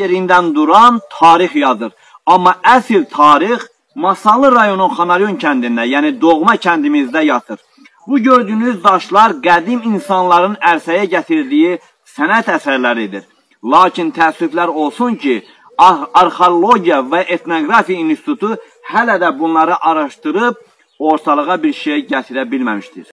yerindən duran tarix yazır. Amma əsl tarix Masallı rayonun Xanaryon kəndində, yəni doğma kəndimizdə yatır. Bu gördüyünüz daşlar qədim insanların ərsəyə gətirdiyi sənət əsərləridir. Lakin təəssüflər olsun ki, ah, Arxeologiya və Etnografiya İnstitutu hələ də bunları araşdırıb ortalığa bir şey gətirə bilməmişdir.